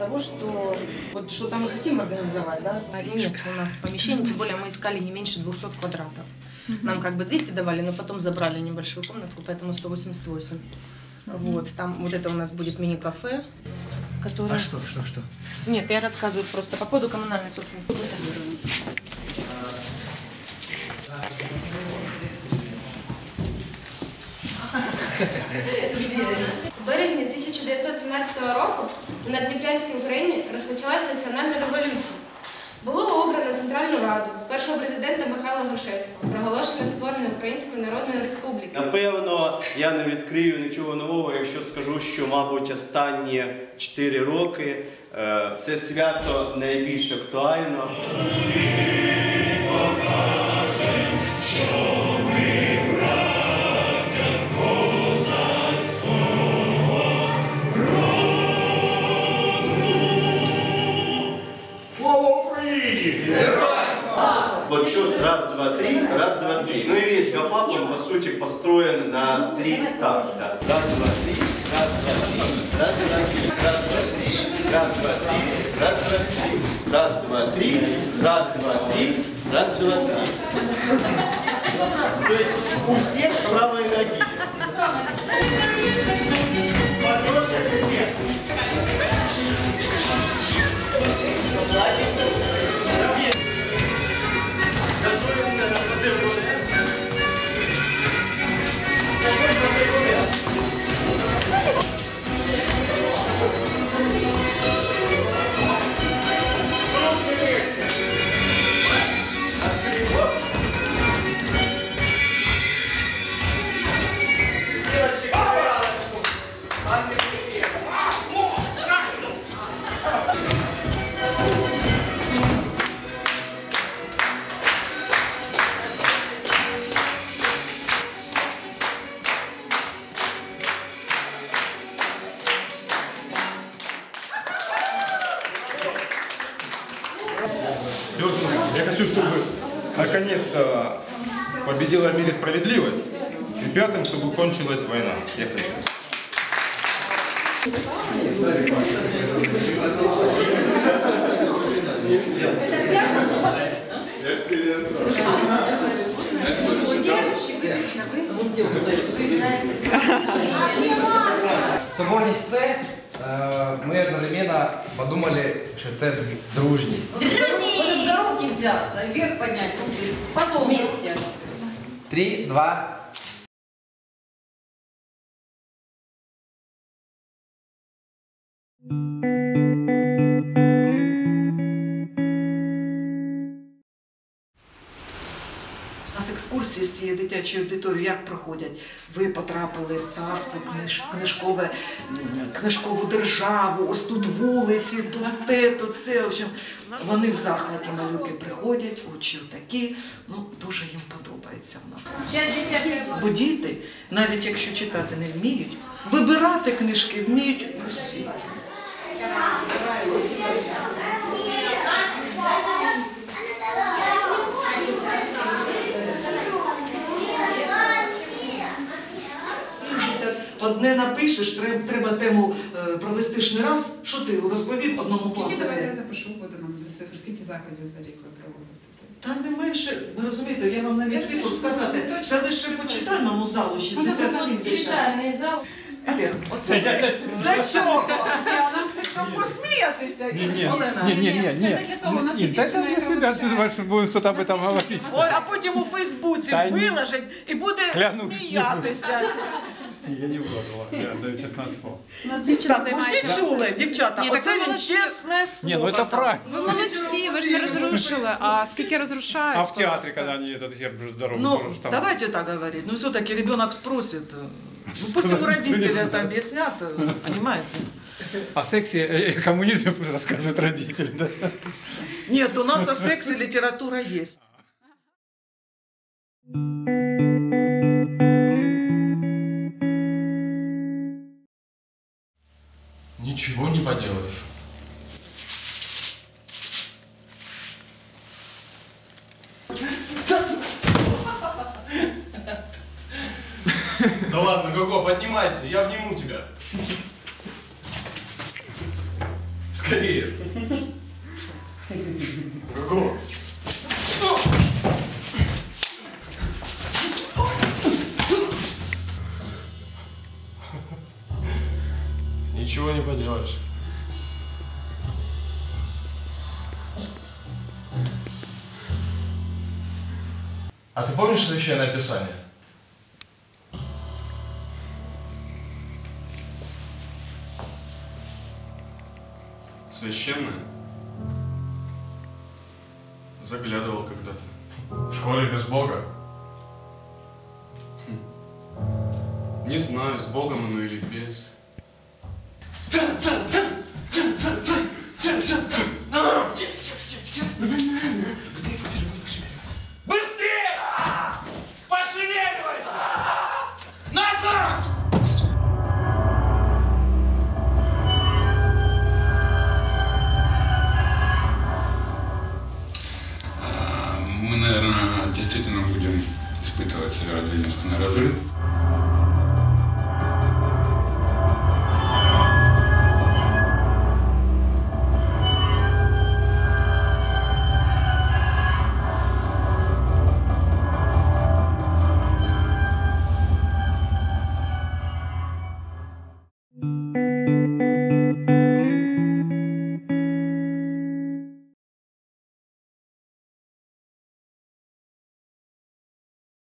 того, что вот что-то мы хотим организовать, да? Нет у нас помещений, тем более мы искали не меньше 200 квадратов. Нам как бы 200 давали, но потом забрали небольшую комнатку, поэтому 188. Вот, там вот это у нас будет мини-кафе, которое... А что, что, что? Нет, я рассказываю просто по поводу коммунальной собственности. У березні 1917 року на Дніпрянській Україні розпочалась національна революція. Було обрано Центральну Раду, першого президента Михайла Грушевського, проголошено створення Української Народної Республіки. Напевно, я не відкрию нічого нового, якщо скажу, що, мабуть, останні 4 роки е, це свято найбільш актуально. Слава раз, два, три. Ну и весь Гапак, он по сути построен на три этажа. Да. Раз, два, три, раз, два, три, раз, два, три, раз, два, три, раз, два, три, раз, два, три, раз, два, три, раз, два, три. То есть у всех с правой ноги. Подножка все! Хочу, чтобы наконец-то победила в мире справедливость. И пятым, чтобы кончилась война. Я хочу. Соборність це е, ми одновременно подумали, що це дружність. Руки взяться, вверх поднять руки, потом вместе. Три, два. У нас екскурсії з цієї дитячої аудиторії як проходять? Ви потрапили в царство книж, книжкове, книжкову державу, ось тут вулиці, тут те, тут це. В общем, вони в захваті малюки приходять, очі такі. Ну, дуже їм подобається в нас. Бо діти, навіть якщо читати не вміють, вибирати книжки вміють усі. Одне напишеш, треба, треба тему е, провести ж не раз. Що ти розповів одному Скільки давайте я класові? запишу, будемо на цифру, скільки заходів за рік ви проводите? Та не менше, ви розумієте, я вам навіть Я цифру скажу, сказати. точно. Це лише по читальному залу 60-70. Читальний зал. Олег, оце для чого? Нам це щоб посміятися, Олена. Не, не, не, Це не для того, у нас є Нет, это дівчина, для яка себя, вивчає. ты думаешь, что будем что-то об этом говорить. Ой, а потім у Фейсбуці Та ні. виложить і буде Клянусь. сміятися. Я не буду, я даю честное слово. У нас дівчина Так, усі займається. чули, дівчата, Ні, так оце ви він молодці. чесне слово. Не, ну это там. правильно. Ви молодці, ви ж не розрушили, а скільки розрушають? А в театре, просто. когда они этот герб же здоровый, Ну, тоже ж там. давайте так говорить. Ну, все-таки ребенок спросит. Ну, пусть ему Сказать, родители что не это объяснят, э, понимаете? О сексе и о коммунизме пусть рассказывают родители, да? Нет, у нас о сексе литература есть. Ничего не поделаешь. Да ладно, Гого, поднимайся, я обниму тебя. Скорее. Какого? Ничего не поделаешь. А ты помнишь священное писание? Священное? Заглядывал когда-то. В школе без Бога? Не знаю, с Богом оно или без. Действительно будем испытывать северодвиневский разрыв.